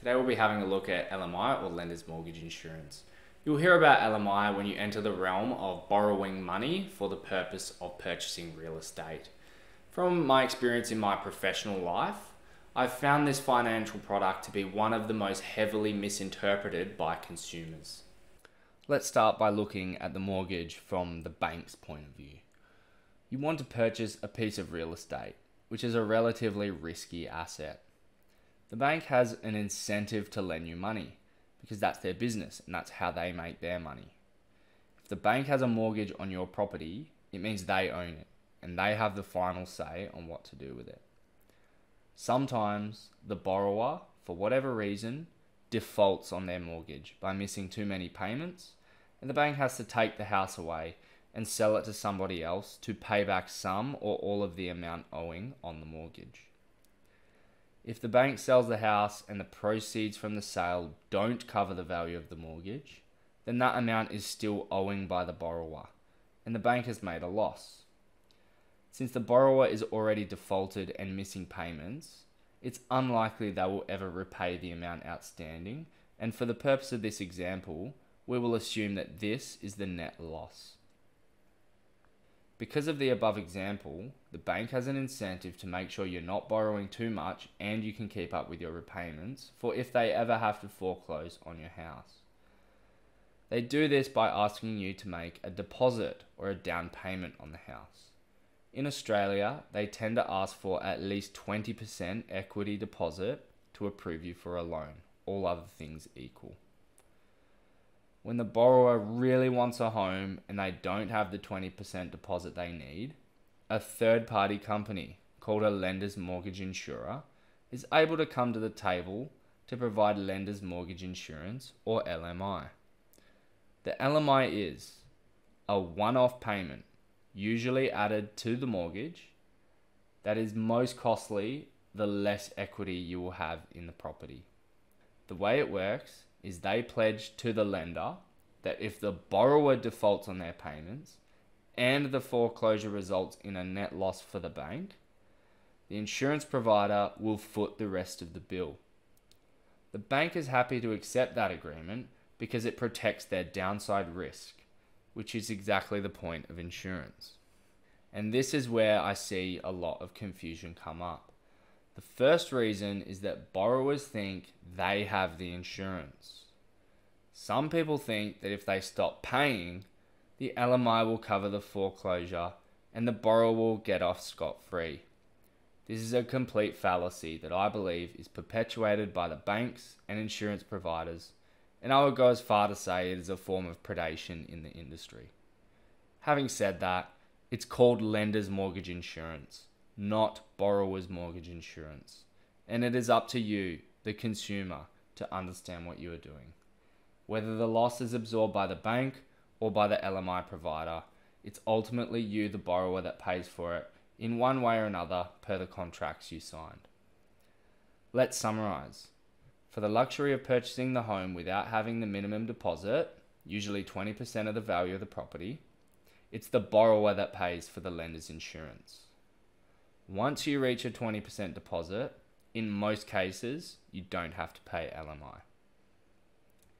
Today we'll be having a look at LMI or Lender's Mortgage Insurance. You'll hear about LMI when you enter the realm of borrowing money for the purpose of purchasing real estate. From my experience in my professional life, I've found this financial product to be one of the most heavily misinterpreted by consumers. Let's start by looking at the mortgage from the bank's point of view. You want to purchase a piece of real estate, which is a relatively risky asset. The bank has an incentive to lend you money because that's their business and that's how they make their money. If the bank has a mortgage on your property, it means they own it and they have the final say on what to do with it. Sometimes the borrower, for whatever reason, defaults on their mortgage by missing too many payments, and the bank has to take the house away and sell it to somebody else to pay back some or all of the amount owing on the mortgage. If the bank sells the house and the proceeds from the sale don't cover the value of the mortgage, then that amount is still owing by the borrower, and the bank has made a loss. Since the borrower is already defaulted and missing payments, it's unlikely they will ever repay the amount outstanding, and for the purpose of this example, we will assume that this is the net loss. Because of the above example, the bank has an incentive to make sure you're not borrowing too much and you can keep up with your repayments for if they ever have to foreclose on your house. They do this by asking you to make a deposit or a down payment on the house. In Australia, they tend to ask for at least 20% equity deposit to approve you for a loan, all other things equal when the borrower really wants a home and they don't have the 20% deposit they need, a third party company called a lender's mortgage insurer is able to come to the table to provide lender's mortgage insurance or LMI. The LMI is a one off payment, usually added to the mortgage, that is most costly the less equity you will have in the property. The way it works is they pledge to the lender that if the borrower defaults on their payments and the foreclosure results in a net loss for the bank, the insurance provider will foot the rest of the bill. The bank is happy to accept that agreement because it protects their downside risk, which is exactly the point of insurance. And this is where I see a lot of confusion come up. The first reason is that borrowers think they have the insurance. Some people think that if they stop paying, the LMI will cover the foreclosure and the borrower will get off scot free. This is a complete fallacy that I believe is perpetuated by the banks and insurance providers, and I would go as far to say it is a form of predation in the industry. Having said that, it's called lender's mortgage insurance not borrower's mortgage insurance. And it is up to you, the consumer, to understand what you are doing. Whether the loss is absorbed by the bank or by the LMI provider, it's ultimately you, the borrower, that pays for it in one way or another per the contracts you signed. Let's summarize. For the luxury of purchasing the home without having the minimum deposit, usually 20% of the value of the property, it's the borrower that pays for the lender's insurance. Once you reach a 20% deposit, in most cases, you don't have to pay LMI.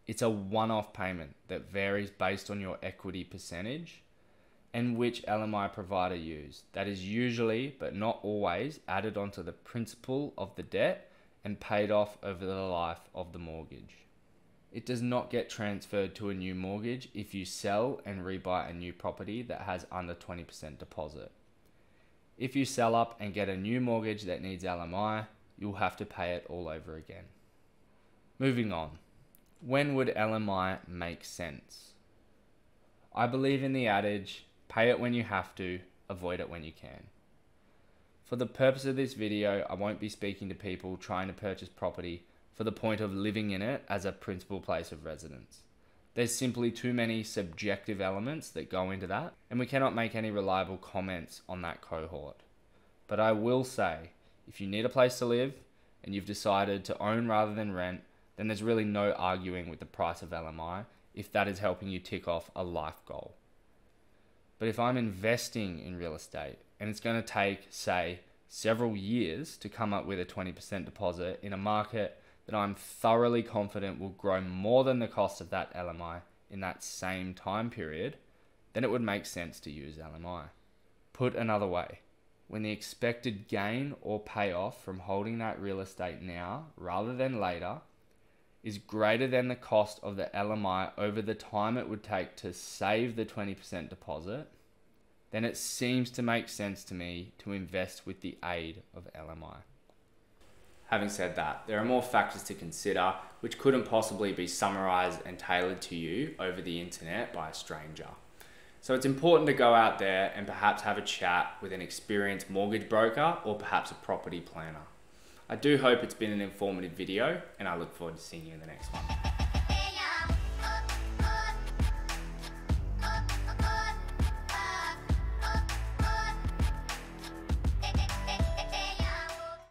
It's a one off payment that varies based on your equity percentage and which LMI provider used. That is usually, but not always, added onto the principal of the debt and paid off over the life of the mortgage. It does not get transferred to a new mortgage if you sell and rebuy a new property that has under 20% deposit. If you sell up and get a new mortgage that needs LMI, you'll have to pay it all over again. Moving on. When would LMI make sense? I believe in the adage, pay it when you have to, avoid it when you can. For the purpose of this video, I won't be speaking to people trying to purchase property for the point of living in it as a principal place of residence. There's simply too many subjective elements that go into that, and we cannot make any reliable comments on that cohort. But I will say, if you need a place to live and you've decided to own rather than rent, then there's really no arguing with the price of LMI if that is helping you tick off a life goal. But if I'm investing in real estate and it's going to take, say, several years to come up with a 20% deposit in a market that I'm thoroughly confident will grow more than the cost of that LMI in that same time period, then it would make sense to use LMI. Put another way, when the expected gain or payoff from holding that real estate now rather than later is greater than the cost of the LMI over the time it would take to save the 20% deposit, then it seems to make sense to me to invest with the aid of LMI. Having said that, there are more factors to consider which couldn't possibly be summarized and tailored to you over the internet by a stranger. So it's important to go out there and perhaps have a chat with an experienced mortgage broker or perhaps a property planner. I do hope it's been an informative video and I look forward to seeing you in the next one.